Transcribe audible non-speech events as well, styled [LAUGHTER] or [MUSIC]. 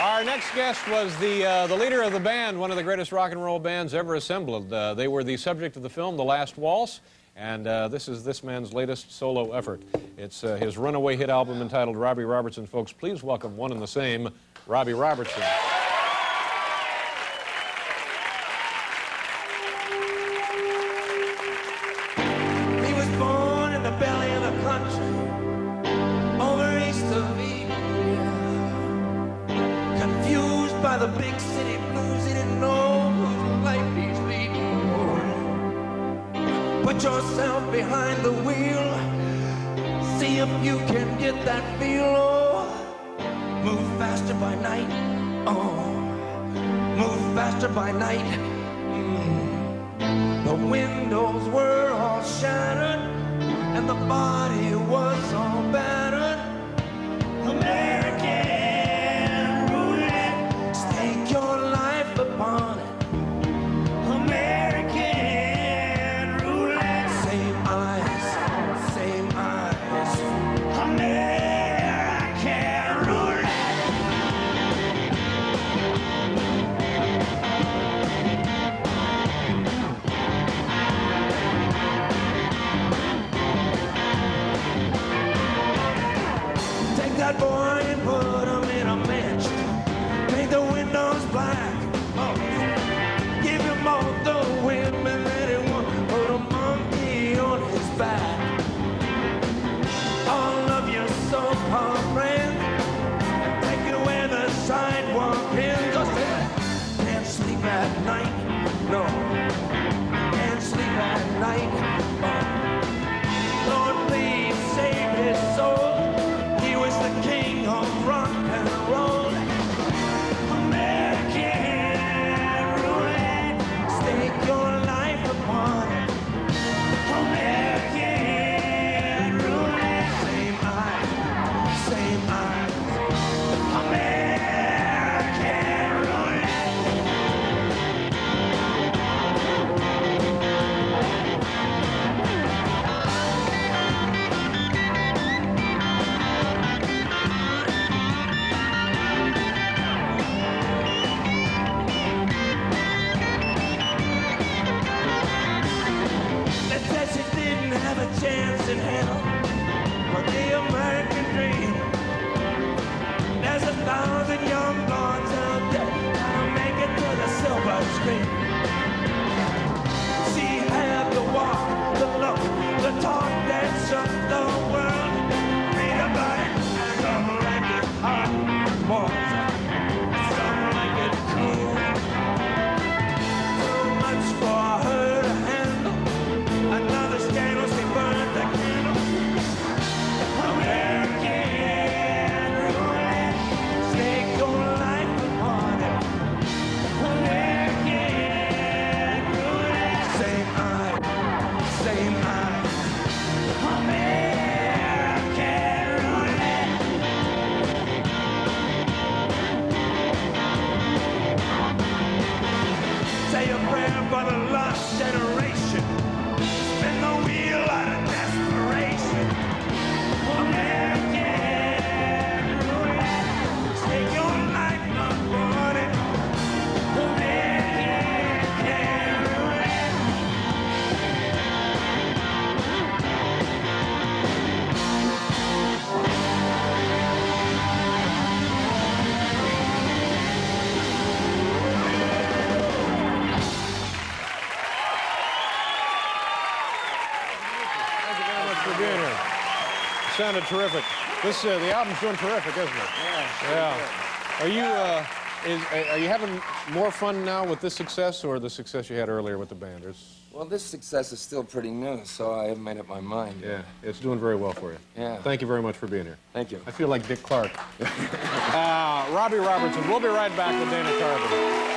Our next guest was the, uh, the leader of the band, one of the greatest rock and roll bands ever assembled. Uh, they were the subject of the film The Last Waltz, and uh, this is this man's latest solo effort. It's uh, his runaway hit album entitled Robbie Robertson. Folks, please welcome one and the same, Robbie Robertson. The big city blues, he didn't know whose life he's leading. Put yourself behind the wheel, see if you can get that feel. Oh, move faster by night. Oh, move faster by night. Mm. The windows were all shattered, and the body Can't sleep at night. There's a thousand young blondes out there that'll make it to the silver screen. For being here. Sounded terrific. This uh, the album's doing terrific, isn't it? Yeah. Yeah. Are you uh, is are you having more fun now with this success or the success you had earlier with the band? It's, Well, this success is still pretty new, so I haven't made up my mind. yeah, it's doing very well for you. Yeah. Thank you very much for being here. Thank you. I feel like Dick Clark. [LAUGHS] uh, Robbie Robertson. We'll be right back with Dana Carvey.